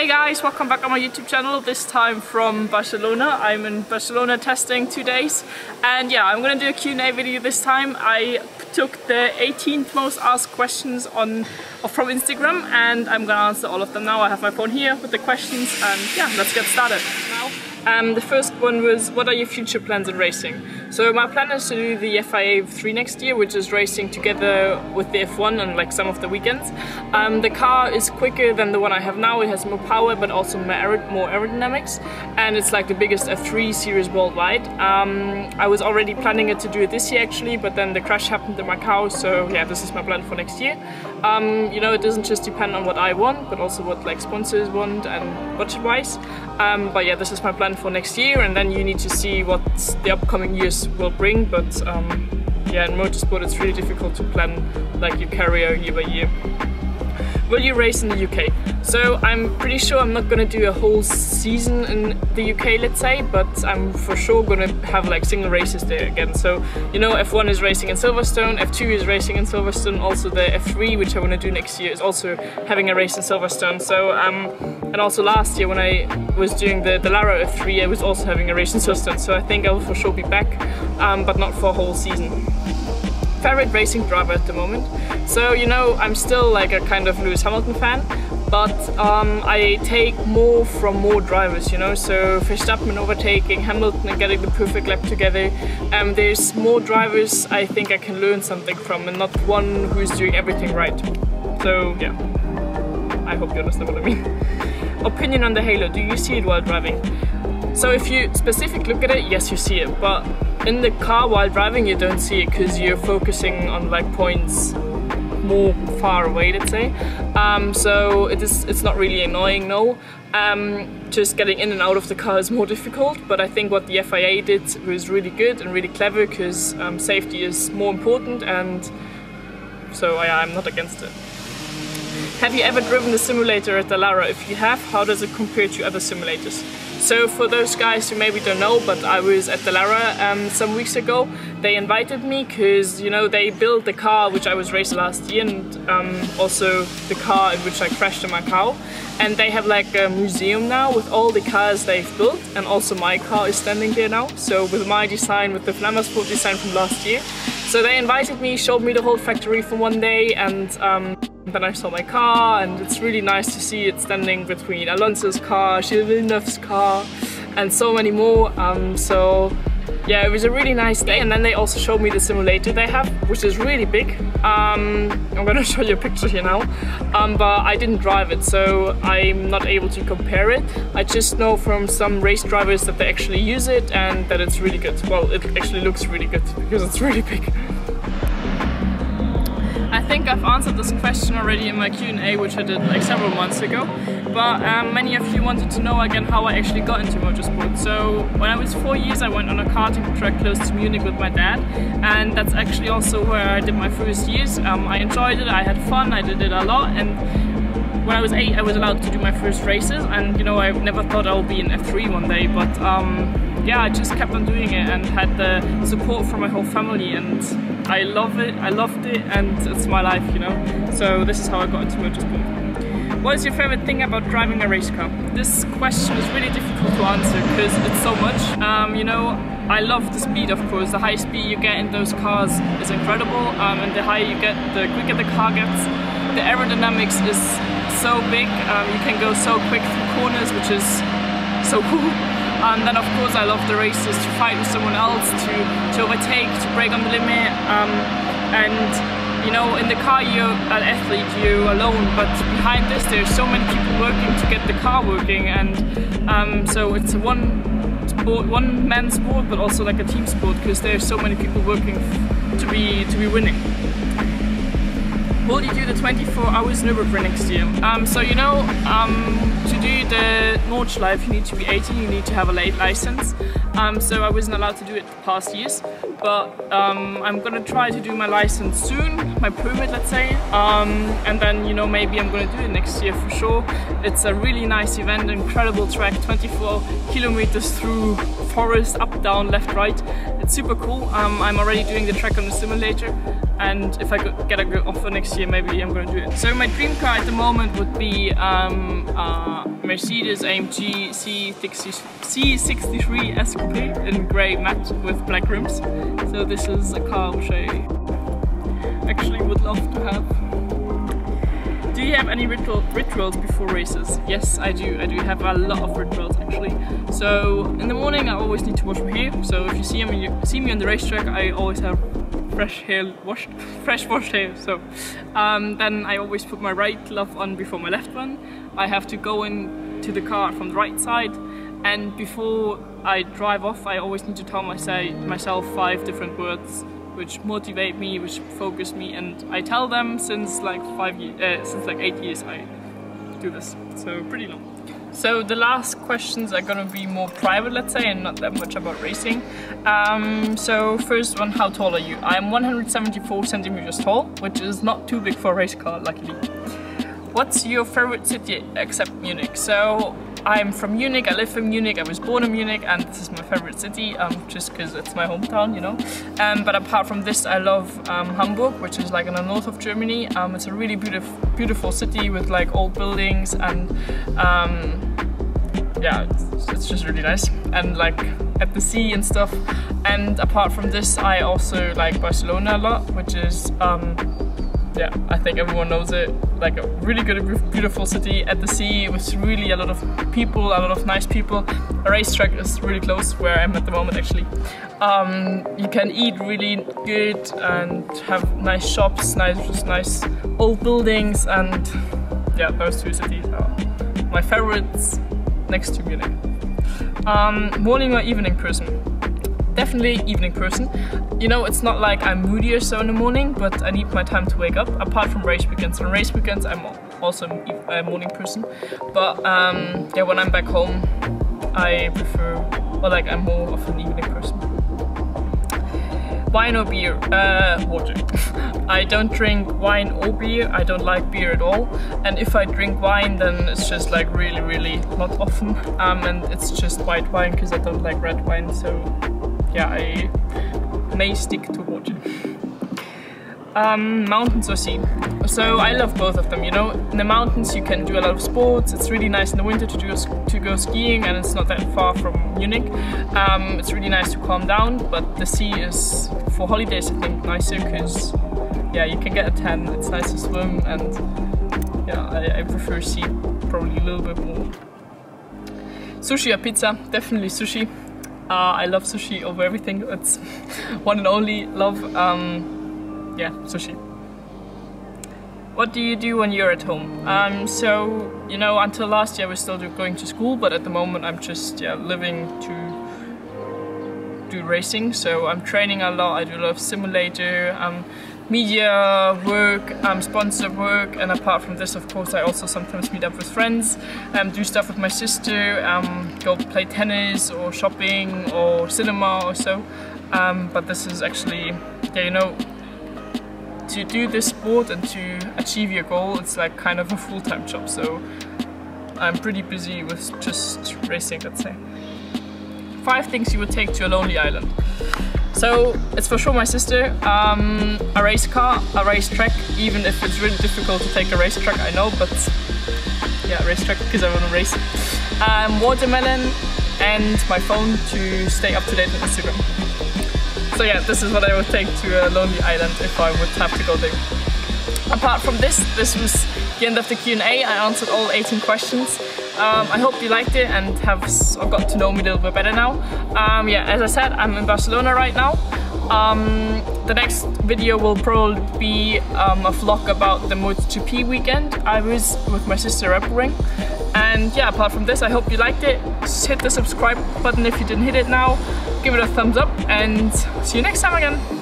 Hey guys, welcome back on my YouTube channel, this time from Barcelona. I'm in Barcelona testing two days and yeah, I'm gonna do a Q&A video this time. I took the 18th most asked questions on from Instagram and I'm gonna answer all of them now. I have my phone here with the questions and yeah, let's get started. Now, um, the first one was, what are your future plans in racing? So my plan is to do the FIA 3 next year, which is racing together with the F1 on like some of the weekends. Um, the car is quicker than the one I have now, it has more power but also more, aerodynamics and it's like the biggest F3 series worldwide. Um, I was already planning it to do it this year actually, but then the crash happened in my car, so yeah, this is my plan for next year. Um, you know, it doesn't just depend on what I want, but also what like sponsors want and budget-wise. Um, but yeah, this is my plan for next year and then you need to see what the upcoming years will bring but um, yeah in motorsport it's really difficult to plan like your career year by year. Will you race in the UK? So I'm pretty sure I'm not gonna do a whole season in the UK, let's say, but I'm for sure gonna have like single races there again. So, you know, F1 is racing in Silverstone, F2 is racing in Silverstone, also the F3, which I wanna do next year, is also having a race in Silverstone. So, um, and also last year when I was doing the, the Dallara F3, I was also having a race in Silverstone. So I think I will for sure be back, um, but not for a whole season favorite racing driver at the moment. So, you know, I'm still like a kind of Lewis Hamilton fan, but um, I take more from more drivers, you know, so Verstappen overtaking Hamilton and getting the perfect lap together. Um, there's more drivers I think I can learn something from and not one who's doing everything right. So, yeah, I hope you understand what I mean. Opinion on the Halo, do you see it while driving? So if you specifically look at it, yes you see it, but in the car while driving you don't see it because you're focusing on like points more far away let's say um, so it is it's not really annoying no um, just getting in and out of the car is more difficult but I think what the FIA did was really good and really clever because um, safety is more important and so yeah, I'm not against it. Have you ever driven the simulator at Dallara? If you have, how does it compare to other simulators? So for those guys who maybe don't know, but I was at Dallara um, some weeks ago, they invited me because, you know, they built the car which I was racing last year and um, also the car in which I crashed in Macau. And they have like a museum now with all the cars they've built and also my car is standing there now. So with my design, with the Flammersport design from last year. So they invited me, showed me the whole factory for one day and um, then I saw my car and it's really nice to see it standing between Alonso's car, Gilles Villeneuve's car and so many more. Um, so yeah, it was a really nice day. And then they also showed me the simulator they have, which is really big. Um, I'm gonna show you a picture here now. Um, but I didn't drive it, so I'm not able to compare it. I just know from some race drivers that they actually use it and that it's really good. Well, it actually looks really good because it's really big. I think I've answered this question already in my Q&A which I did like several months ago. But um, many of you wanted to know again how I actually got into motorsport. So when I was four years I went on a karting track close to Munich with my dad. And that's actually also where I did my first years. Um, I enjoyed it, I had fun, I did it a lot. And when I was eight I was allowed to do my first races and you know I never thought I would be in F3 one day but um, yeah, I just kept on doing it and had the support from my whole family and I love it, I loved it and it's my life, you know. So this is how I got into motorsport. What is your favorite thing about driving a race car? This question is really difficult to answer because it's so much. Um, you know, I love the speed of course, the high speed you get in those cars is incredible um, and the higher you get, the quicker the car gets. The aerodynamics is so big, um, you can go so quick through corners which is so cool. And then of course I love the races to fight with someone else, to, to overtake, to break on the limit. Um, and you know, in the car you're an athlete, you're alone, but behind this there's so many people working to get the car working and um, so it's one sport, one man sport but also like a team sport because there's so many people working to be to be winning. Will you do the 24 hours Nürburgring next year? Um, so you know, um, to do the Nordschleife you need to be 18, you need to have a late license. um, so I wasn't allowed to do it past years. But um, I'm gonna try to do my license soon, my permit, let's say, um, and then you know maybe I'm gonna do it next year for sure. It's a really nice event, incredible track, 24 kilometers through forest, up, down, left, right. It's super cool. Um, I'm already doing the track on the simulator and if I could get a good offer next year maybe I'm gonna do it. So my dream car at the moment would be um, uh, Mercedes AMG C63 S Coupe in grey matte with black rims. So this is a car which I actually would love to have. Do you have any ritual, rituals before races? Yes, I do. I do have a lot of rituals actually. So in the morning I always need to wash my hair. So if you see me, see me on the racetrack, I always have fresh hair washed, fresh washed hair. So um, then I always put my right glove on before my left one. I have to go into the car from the right side and before I drive off I always need to tell myself, five different words which motivate me, which focus me and I tell them since like five years, uh, since like eight years I do this, so pretty long. So the last questions are gonna be more private, let's say, and not that much about racing. Um, so first one, how tall are you? I'm 174 centimeters tall, which is not too big for a race car, luckily. What's your favorite city except Munich? So I'm from Munich, I live in Munich, I was born in Munich and this is my favorite city um, just because it's my hometown, you know. Um, but apart from this I love um, Hamburg, which is like in the north of Germany. Um, it's a really beautiful, beautiful city with like old buildings and um, yeah, it's, it's just really nice. And like at the sea and stuff. And apart from this I also like Barcelona a lot, which is um, yeah, I think everyone knows it. Like a really good, beautiful city at the sea with really a lot of people, a lot of nice people. A racetrack is really close where I'm at the moment actually. Um, you can eat really good and have nice shops, nice, just nice old buildings and yeah, those two cities are my favorites next to Munich. Um, morning or evening person? Definitely evening person. You know, it's not like I'm moody or so in the morning, but I need my time to wake up, apart from race weekends. On race weekends, I'm also a morning person. But um, yeah, when I'm back home, I prefer, or like I'm more of an evening person. Wine or beer? Uh, water. I don't drink wine or beer, I don't like beer at all. And if I drink wine, then it's just like really, really not often. Um, and it's just white wine because I don't like red wine, so yeah, I may stick to water. Um, mountains or sea. So I love both of them, you know. In the mountains you can do a lot of sports, it's really nice in the winter to, do, to go skiing and it's not that far from Munich. Um, it's really nice to calm down, but the sea is, for holidays I think, nicer because yeah, you can get a tan, it's nice to swim and yeah, I, I prefer sea probably a little bit more. Sushi or pizza? Definitely sushi. Uh, I love sushi over everything. It's one and only love. Um, yeah, sushi. What do you do when you're at home? Um, so, you know, until last year I was still going to school, but at the moment I'm just yeah, living to do racing. So I'm training a lot, I do a lot of simulator. Um, media work, um, sponsor work, and apart from this, of course, I also sometimes meet up with friends, um, do stuff with my sister, um, go play tennis or shopping or cinema or so. Um, but this is actually, yeah, you know, to do this sport and to achieve your goal, it's like kind of a full-time job. So I'm pretty busy with just racing, let's say. Five things you would take to a lonely island. So it's for sure my sister, um, a race car, a race track, even if it's really difficult to take a race track, I know, but yeah, race track because I want to race. Um, watermelon and my phone to stay up to date on Instagram. So yeah, this is what I would take to a lonely island if I would have to go there. Apart from this, this was the end of the Q&A. I answered all 18 questions. Um, I hope you liked it and have got to know me a little bit better now. Um, yeah, as I said, I'm in Barcelona right now. Um, the next video will probably be um, a vlog about the MotoGP weekend. I was with my sister Ring. And yeah, apart from this, I hope you liked it. Just hit the subscribe button if you didn't hit it now. Give it a thumbs up and see you next time again.